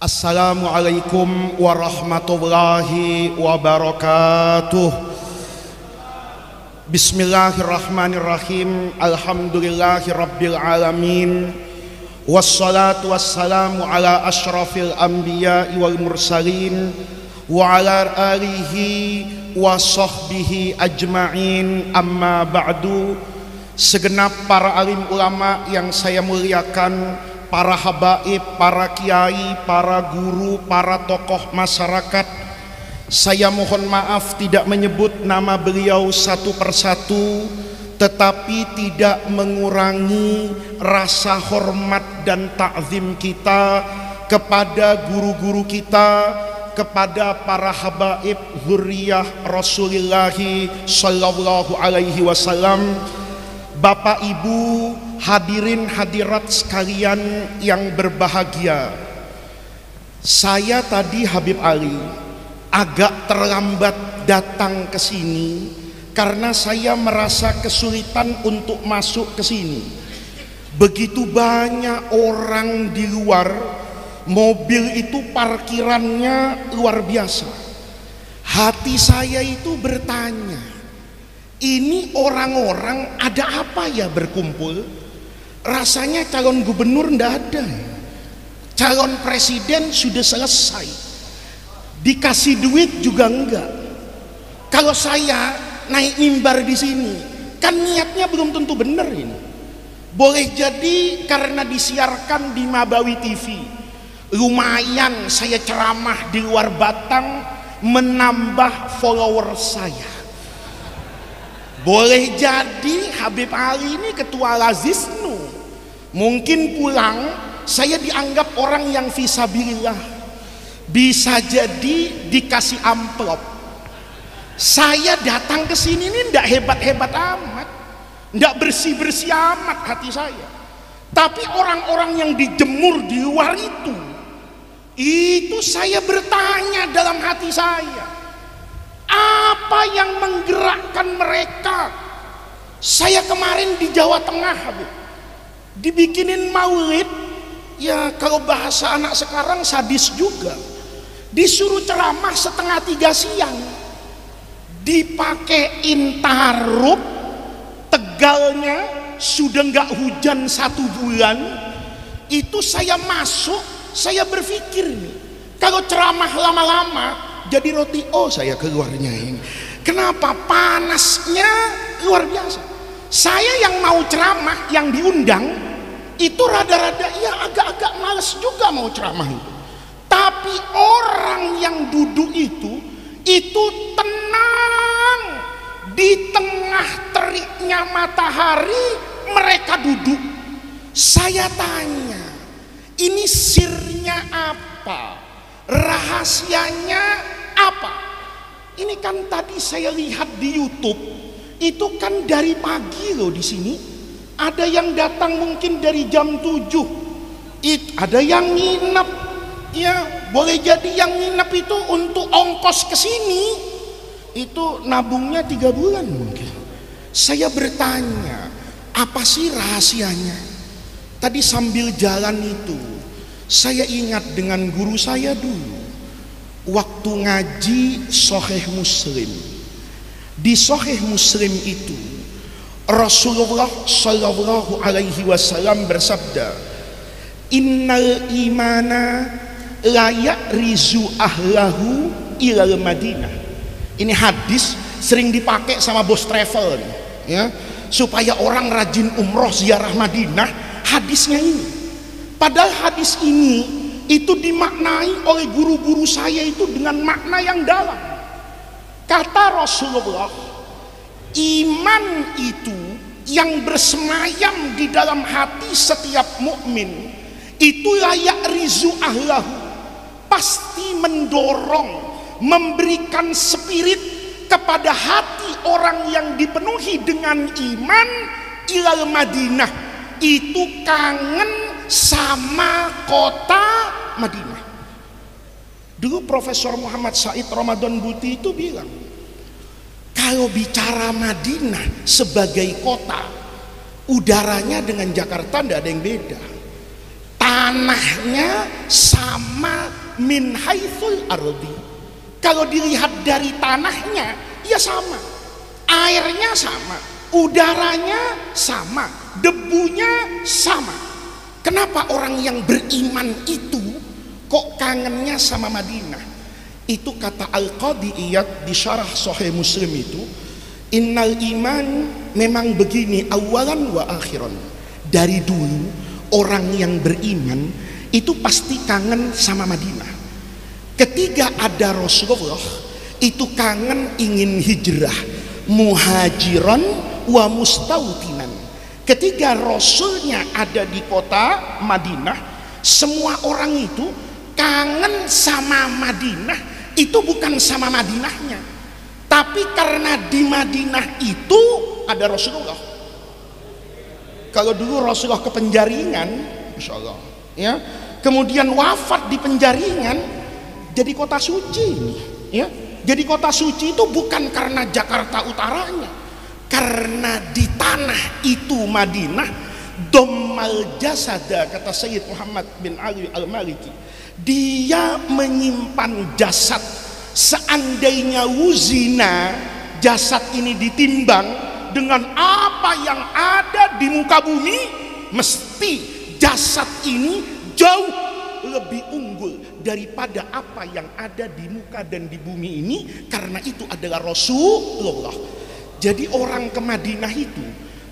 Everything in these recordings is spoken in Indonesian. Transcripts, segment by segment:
Assalamualaikum warahmatullahi wabarakatuh. Bismillahirrahmanirrahim. Alhamdulillahi Wassalatu wassalamu ala ashrafil anbiya wal mursalin Wa ala alihi wa sahbihi ajma'in. Amma ba'du. Segenap para alim ulama yang saya muliakan Para habaib, para kiai, para guru, para tokoh masyarakat. Saya mohon maaf tidak menyebut nama beliau satu persatu Tetapi tidak mengurangi rasa hormat dan takzim kita Kepada guru-guru kita kepada para habaib zuriyah Rasulullah sallallahu alaihi wasallam. Bapak Ibu hadirin hadirat sekalian yang berbahagia. Saya tadi Habib Ali agak terlambat datang ke sini karena saya merasa kesulitan untuk masuk ke sini. Begitu banyak orang di luar mobil itu parkirannya luar biasa. Hati saya itu bertanya ini orang-orang ada apa ya berkumpul rasanya calon gubernur ndak ada calon presiden sudah selesai. Dikasih duit juga enggak. Kalau saya naik mimbar di sini kan niatnya belum tentu benar ini. Boleh jadi karena disiarkan di Mabawi TV lumayan saya ceramah di luar Batang menambah follower saya. Boleh jadi Habib Ali ini ketua Lazisnu mungkin pulang saya dianggap orang yang visabilillah bisa jadi dikasih amplop. Saya datang ke sini ini tidak hebat-hebat amat. Tidak bersih-bersih amat hati saya. Tapi orang-orang yang dijemur di luar itu itu saya bertanya dalam hati saya, apa yang menggerakkan mereka? Saya kemarin di Jawa Tengah, Habib, dibikinin maulid, ya kalau bahasa anak sekarang sadis juga. Disuruh ceramah setengah tiga siang, dipakein tarup, tegalnya sudah nggak hujan satu bulan, itu saya masuk saya berpikir nih kalau ceramah lama-lama jadi roti. Oh saya keluarnya ini. Kenapa? Panasnya luar biasa saya yang mau ceramah yang diundang itu rada-rada ya agak-agak males juga mau ceramah itu tapi orang yang duduk itu itu tenang di tengah teriknya matahari mereka duduk saya tanya ini sirnya apa? Rahasianya apa? Ini kan tadi saya lihat di YouTube, itu kan dari pagi loh di sini. Ada yang datang mungkin dari jam 7. It, ada yang nginep. Ya, boleh jadi yang nginep itu untuk ongkos ke sini. Itu nabungnya tiga bulan mungkin. Saya bertanya, apa sih rahasianya? Tadi sambil jalan itu saya ingat dengan guru saya dulu waktu ngaji Soheh Muslim. Di Soheh Muslim itu Rasulullah Shallallahu Alaihi Wasallam bersabda, Innal imana layak rizu ahlahu ilal Madinah. Ini hadis sering dipakai sama bos travel, ya. Supaya orang rajin umroh ziarah Madinah hadisnya ini. Padahal hadis ini itu dimaknai oleh guru-guru saya itu dengan makna yang dalam kata Rasulullah iman itu yang bersemayam di dalam hati setiap mukmin itu layak rizu ahlahu pasti mendorong memberikan spirit kepada hati orang yang dipenuhi dengan iman ilal Madinah itu kangen sama kota Madinah. Dulu Profesor Muhammad Said Ramadan Buti itu bilang, kalau bicara Madinah sebagai kota, udaranya dengan Jakarta tidak ada yang beda. tanahnya sama min haithul ardi. Kalau dilihat dari tanahnya ya sama. Airnya sama udaranya sama debunya sama. Kenapa orang yang beriman itu kok kangennya sama Madinah? Itu kata Al-Qadi Iyad di syarah Sahih Muslim itu innal iman memang begini awalan wa akhiran. Dari dulu orang yang beriman itu pasti kangen sama Madinah. Ketika ada Rasulullah itu kangen ingin hijrah muhajiran wa mustautinan ketika Rasulnya ada di kota Madinah semua orang itu kangen sama Madinah itu bukan sama Madinahnya. Tapi karena di Madinah itu ada Rasulullah. Kalau dulu Rasulullah ke penjaringan Masya Allah ya. Kemudian wafat di penjaringan jadi kota suci ya. Jadi kota suci itu bukan karena Jakarta utaranya. Karena di tanah itu Madinah domal jasada kata Sayyid Muhammad bin Ali al-Maliki dia menyimpan jasad. Seandainya wuzina jasad ini ditimbang dengan apa yang ada di muka bumi mesti jasad ini jauh lebih unggul daripada apa yang ada di muka dan di bumi ini karena itu adalah Rasulullah. Jadi orang ke Madinah itu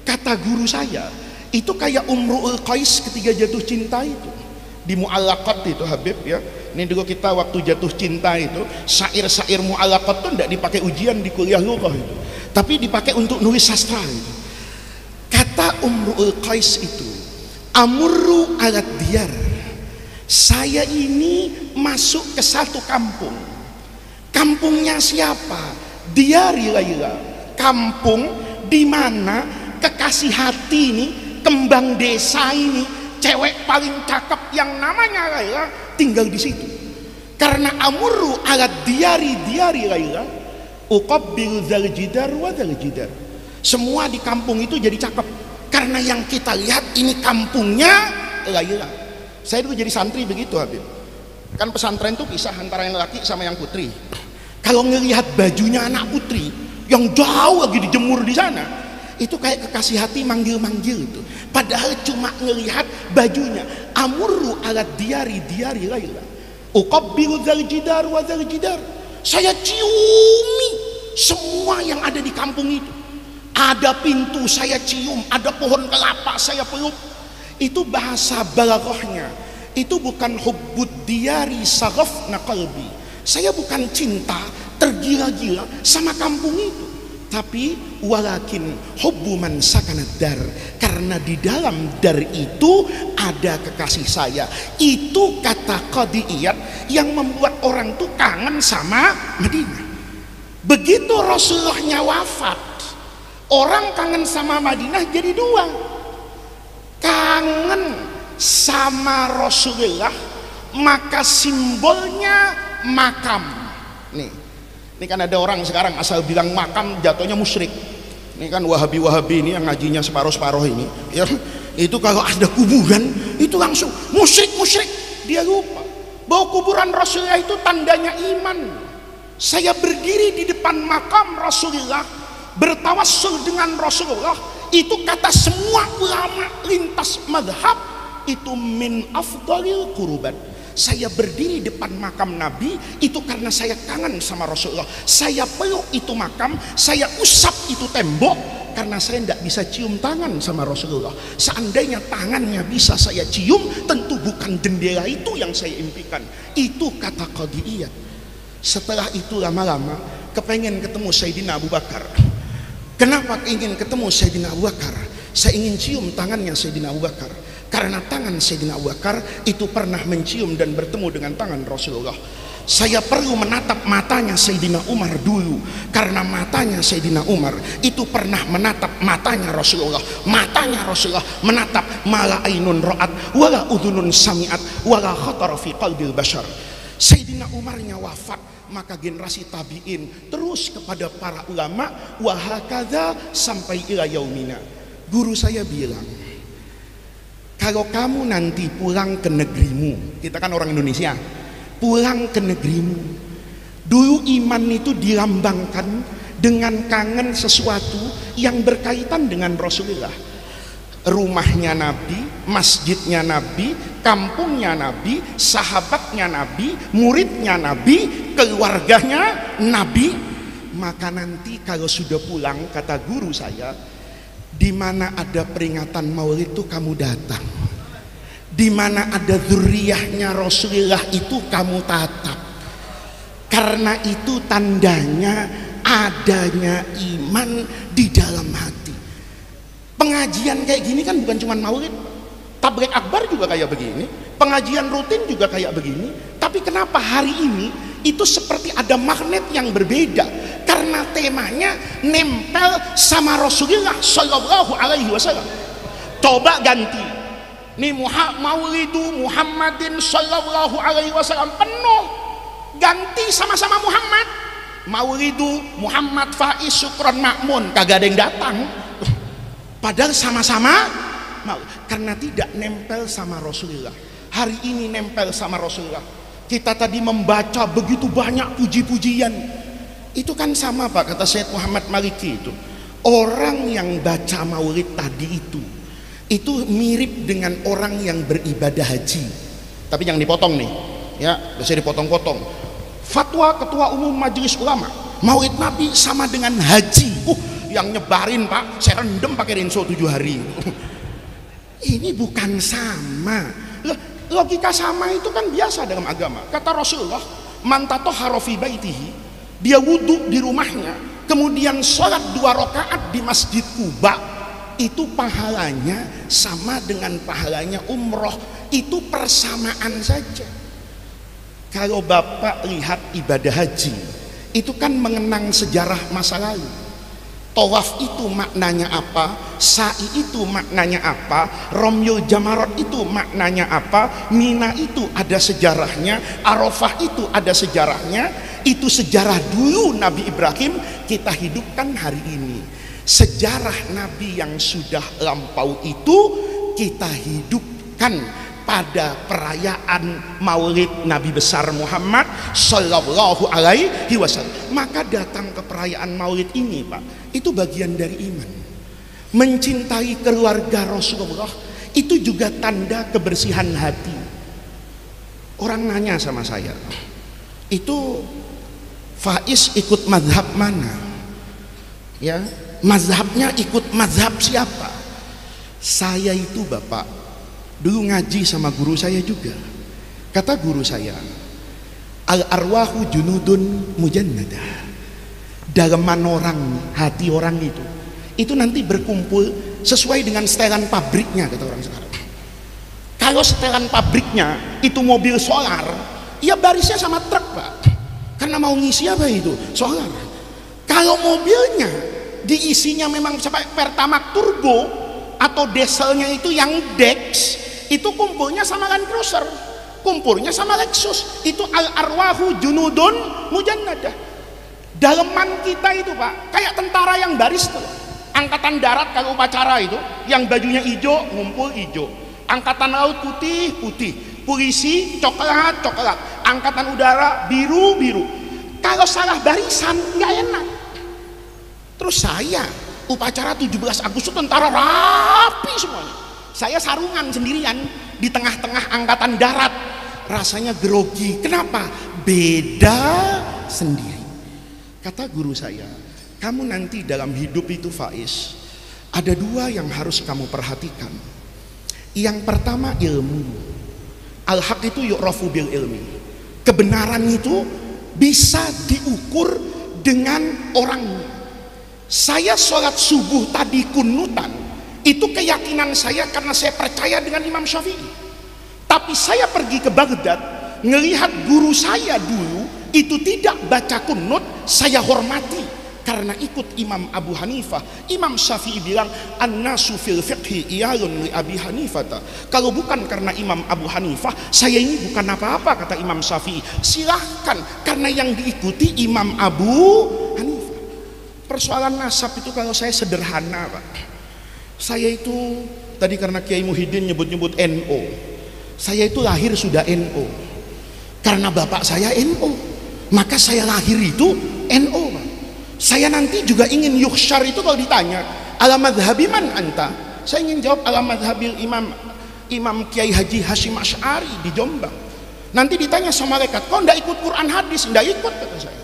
kata guru saya itu kayak Umru'ul Qais ketika jatuh cinta itu di mu'alaqat itu Habib ya. Ini dulu kita waktu jatuh cinta itu syair-syair mu'alaqat itu tidak dipakai ujian di kuliah lughah itu. Tapi dipakai untuk nulis sastra itu. Kata Umru'ul Qais itu amurru alat diyar. Saya ini masuk ke satu kampung. Kampungnya siapa? Diari Laila. Kampung di mana kekasih hati ini kembang desa ini cewek paling cakep yang namanya Laila tinggal di situ. Karena amurru alat diari diari Laila uqabbil zal jidar wa zal jidar. Semua di kampung itu jadi cakep. Karena yang kita lihat ini kampungnya Laila saya dulu jadi santri begitu Habib. Kan pesantren itu pisah antara yang laki sama yang putri. Kalau ngelihat bajunya anak putri yang jauh lagi dijemur di sana itu kayak kekasih hati manggil-manggil itu. Padahal cuma ngelihat bajunya. Amurru alat diari diari laila uqabbilu zal jidar wa zal jidar. Saya ciumi semua yang ada di kampung itu. Ada pintu saya cium ada pohon kelapa saya peluk. Itu bahasa balaghahnya itu bukan hubbud diyari saghafna qalbi. Saya bukan cinta tergila-gila sama kampung itu tapi walakin hubbu man sakanat dar. Karena di dalam dar itu ada kekasih saya. Itu kata qadiyat yang membuat orang tuh kangen sama Madinah. Begitu Rasulullahnya wafat orang kangen sama Madinah jadi dua. Kangen sama Rasulullah maka simbolnya makam. Nih ini kan ada orang sekarang asal bilang makam jatuhnya musyrik. Ini kan wahabi-wahabi ini yang ngajinya separuh-separuh ini. Ya itu kalau ada kuburan itu langsung musyrik-musyrik dia lupa bahwa kuburan Rasulullah itu tandanya iman. Saya berdiri di depan makam Rasulullah bertawassul dengan Rasulullah itu kata semua ulama lintas madhab itu min afdalil kurban saya berdiri depan makam Nabi itu karena saya kangen sama Rasulullah. Saya peluk itu makam saya usap itu tembok karena saya tidak bisa cium tangan sama Rasulullah. Seandainya tangannya bisa saya cium tentu bukan jendela itu yang saya impikan. Itu kata Qadiyat setelah itu lama-lama kepengen ketemu Sayyidina Abu Bakar. Kenapa ingin ketemu Sayyidina Abu Bakar? Saya ingin cium tangannya Sayyidina Abu Bakar. Karena tangan Sayyidina Abu Bakar itu pernah mencium dan bertemu dengan tangan Rasulullah. Saya perlu menatap matanya Sayyidina Umar dulu. Karena matanya Sayyidina Umar Itu pernah menatap matanya Rasulullah. Matanya Rasulullah menatap Mala ainun ro'at Wala udhunun sami'at Wala khatara fi qalbil bashar. Sayyidina Umarnya wafat maka generasi tabiin terus kepada para ulama wahakadha sampai ila yaumina. Guru saya bilang kalau kamu nanti pulang ke negerimu kita kan orang Indonesia pulang ke negerimu dulu iman itu dilambangkan dengan kangen sesuatu yang berkaitan dengan Rasulullah rumahnya Nabi, masjidnya Nabi, kampungnya Nabi, sahabatnya Nabi, muridnya Nabi, keluarganya Nabi. Maka nanti kalau sudah pulang, kata guru saya, di mana ada peringatan maulid itu kamu datang. Di mana ada zuriyahnya Rasulullah itu kamu tatap. Karena itu tandanya adanya iman di dalam hati. Pengajian kayak gini kan bukan cuma maulid. Tablik akbar juga kayak begini. Pengajian rutin juga kayak begini. Tapi kenapa hari ini itu seperti ada magnet yang berbeda karena temanya nempel sama Rasulullah Shallallahu Alaihi Wasallam. Coba ganti. Nih Maulidu Muhammadin Shallallahu Alaihi Wasallam penuh. Ganti sama-sama Muhammad. Maulidu Muhammad Faiz Sukron Makmun kagak ada yang datang Padahal sama-sama karena tidak nempel sama Rasulullah. Hari ini nempel sama Rasulullah. Kita tadi membaca begitu banyak puji-pujian. Itu kan sama Pak kata Syed Muhammad Maliki itu. Orang yang baca maulid tadi itu itu mirip dengan orang yang beribadah haji. Tapi yang dipotong nih. Ya, bisa dipotong-potong. Fatwa Ketua Umum Majelis Ulama, Maulid Nabi sama dengan haji. Uh, yang nyebarin pak saya rendem pakai rinso tujuh hari ini bukan sama logika sama itu kan biasa dalam agama. Kata Rasulullah mantato harofi baitihi dia wudhu di rumahnya kemudian sholat dua rakaat di masjid Kuba itu pahalanya sama dengan pahalanya umroh. Itu persamaan saja. Kalau bapak lihat ibadah haji itu kan mengenang sejarah masa lalu Tawaf itu maknanya apa? Sa'i itu maknanya apa? Romyo Jamarot itu maknanya apa? Mina itu ada sejarahnya, Arafah itu ada sejarahnya. Itu sejarah dulu Nabi Ibrahim kita hidupkan hari ini. Sejarah Nabi yang sudah lampau itu kita hidupkan pada perayaan Maulid Nabi besar Muhammad Sallallahu Alaihi Wasallam. Maka datang ke perayaan Maulid ini, Pak, itu bagian dari iman. Mencintai keluarga Rasulullah itu juga tanda kebersihan hati. Orang nanya sama saya, itu Faiz ikut mazhab mana? Ya, mazhabnya ikut mazhab siapa? Saya itu Bapak Dulu ngaji sama guru saya juga. Kata guru saya, al arwahu junudun mujannadah. Daleman orang, hati orang itu, itu nanti berkumpul sesuai dengan setelan pabriknya kata orang sekarang. Kalau setelan pabriknya itu mobil solar, ya barisnya sama truk pak. Karena mau ngisi apa itu? Solar. Kalau mobilnya diisinya memang sampai pertamax turbo atau dieselnya itu yang Dex itu kumpulnya sama Land Cruiser. Kumpulnya sama Lexus. Itu al arwahu junudun mujannadah. Daleman kita itu pak kayak tentara yang baris tuh. Angkatan darat kalau upacara itu yang bajunya hijau ngumpul hijau angkatan laut putih putih. Polisi coklat coklat. Angkatan udara biru biru. Kalau salah barisan nggak enak. Terus saya upacara 17 Agustus tentara rapi semuanya saya sarungan sendirian di tengah-tengah angkatan darat. Rasanya grogi. Kenapa? Beda sendiri. Kata guru saya, kamu nanti dalam hidup itu Faiz, ada dua yang harus kamu perhatikan. Yang pertama ilmu. Al-haq itu yu'rafu bil ilmi. Kebenaran itu bisa diukur dengan orang. Saya sholat subuh tadi kunutan, itu keyakinan saya karena saya percaya dengan Imam Syafi'i. Tapi saya pergi ke Baghdad, melihat guru saya dulu itu tidak baca kunut, saya hormati karena ikut Imam Abu Hanifah. Imam Syafi'i bilang, "An-nasu fil fiqhi iyalun li Abi Hanifah." Kalau bukan karena Imam Abu Hanifah, saya ini bukan apa-apa kata Imam Syafi'i. Silahkan karena yang diikuti Imam Abu. Persoalan nasab itu kalau saya sederhana, Pak Saya itu tadi karena Kiai Muhyiddin nyebut-nyebut NO. Saya itu lahir sudah NO. Karena bapak saya NO. Maka saya lahir itu NO. Saya nanti juga ingin yukhsyar itu kalau ditanya, alamat habiman anta? Saya ingin jawab alamat habil imam Imam Kiai Haji Hashim Ash'ari di Jombang. Nanti ditanya sama mereka, kok ndak ikut Quran hadis? Ndak ikut kata saya.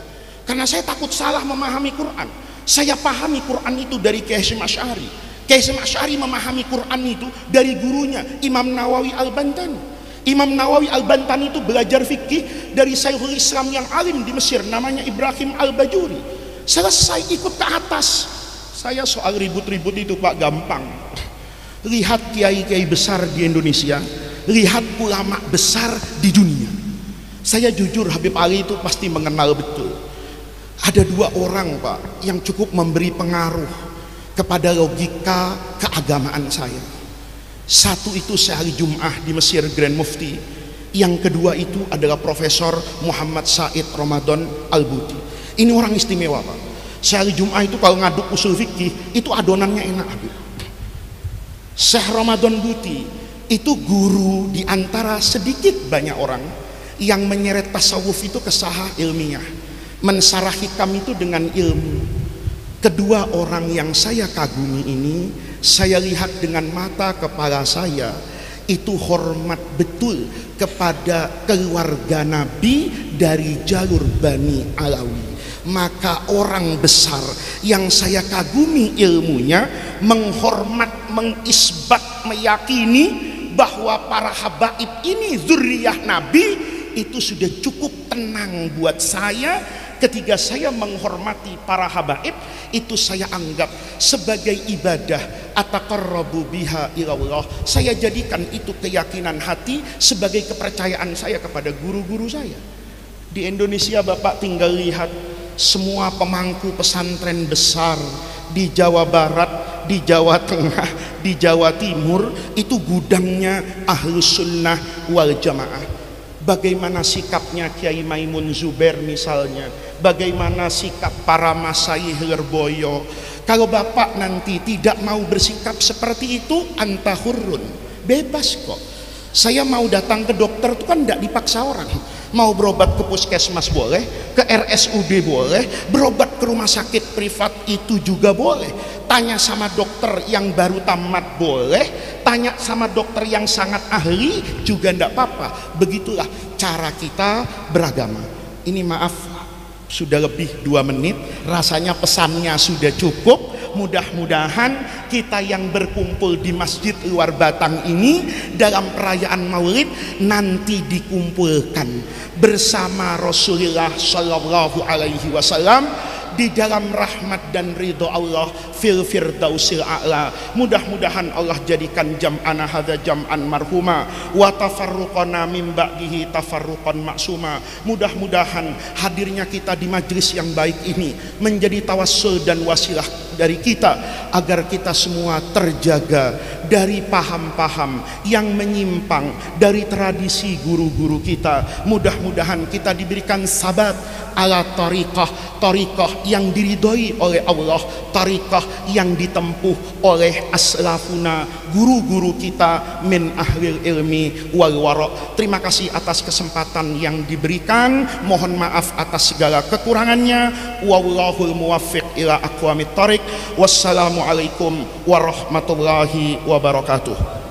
Karena saya takut salah memahami Quran. Saya pahami Quran itu dari Ash'ari. Kiai Hashim Ash'ari memahami Quran itu dari gurunya Imam Nawawi Al-Bantani. Imam Nawawi Al-Bantani itu belajar fikih dari Syekhul Islam yang alim di Mesir namanya Ibrahim Al-Bajuri. Selesai ikut ke atas. Saya soal ribut-ribut itu Pak gampang. Lihat kiai-kiai besar di Indonesia, lihat ulama besar di dunia. Saya jujur Habib Ali itu pasti mengenal betul. Ada dua orang Pak yang cukup memberi pengaruh kepada logika keagamaan saya. Satu itu sehari Jum'ah di Mesir Grand Mufti. Yang kedua itu adalah Profesor Muhammad Said Ramadan Al-Buti. Ini orang istimewa Pak. Sehari Jum'ah itu kalau ngaduk usul fikih itu adonannya enak Habib Syekh Ramadan Buti itu guru di antara sedikit banyak orang yang menyeret tasawuf itu ke sahah ilmiah mensarah hikam itu dengan ilmu. Kedua orang yang saya kagumi ini saya lihat dengan mata kepala saya itu hormat betul kepada keluarga Nabi dari jalur Bani Alawi. Maka orang besar yang saya kagumi ilmunya menghormat, mengisbat, meyakini bahwa para habaib ini zuriyah Nabi itu sudah cukup tenang buat saya ketika saya menghormati para habaib itu saya anggap sebagai ibadah ataqarrabu biha ilallah saya jadikan itu keyakinan hati sebagai kepercayaan saya kepada guru-guru saya di Indonesia Bapak tinggal lihat semua pemangku pesantren besar di Jawa Barat, di Jawa Tengah, di Jawa Timur itu gudangnya ahlus sunnah wal jamaah. Bagaimana sikapnya Kiai Maimun Zuber misalnya, bagaimana sikap para masaih Lerboyo. Kalau bapak nanti tidak mau bersikap seperti itu, antahurun, bebas kok. Saya mau datang ke dokter itu kan tidak dipaksa orang mau berobat ke puskesmas boleh ke RSUD boleh berobat ke rumah sakit privat itu juga boleh tanya sama dokter yang baru tamat boleh tanya sama dokter yang sangat ahli juga tidak apa-apa. Begitulah cara kita beragama. Ini maaf sudah lebih dua menit rasanya pesannya sudah cukup. Mudah-mudahan kita yang berkumpul di masjid luar Batang ini dalam perayaan Maulid nanti dikumpulkan bersama Rasulullah Shallallahu Alaihi Wasallam di dalam rahmat dan ridho Allah fil firdausil a'la. Mudah-mudahan Allah jadikan jam'ana hadza jam'an marhuma. Wa tafarruqana min ba'dihi tafarruqan maksuma mudah-mudahan hadirnya kita di majlis yang baik ini menjadi tawassul dan wasilah dari kita agar kita semua terjaga dari paham-paham yang menyimpang dari tradisi guru-guru kita. Mudah-mudahan kita diberikan sabat ala tariqah tariqah yang diridhoi oleh Allah tariqah yang ditempuh oleh aslafuna guru-guru kita min ahlil ilmi wal wara. Terima kasih atas kesempatan yang diberikan. Mohon maaf atas segala kekurangannya. Wallahul muwaffiq ila aqwamit tariq. Wassalamualaikum warahmatullahi wabarakatuh